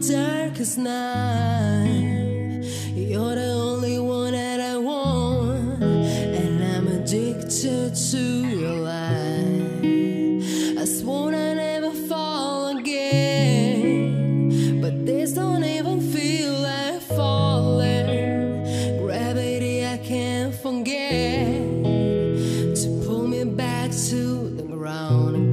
darkest night. You're the only one that I want, and I'm addicted to your light. I swore I'd never fall again, but this don't even feel like falling. Gravity I can't forget to pull me back to the ground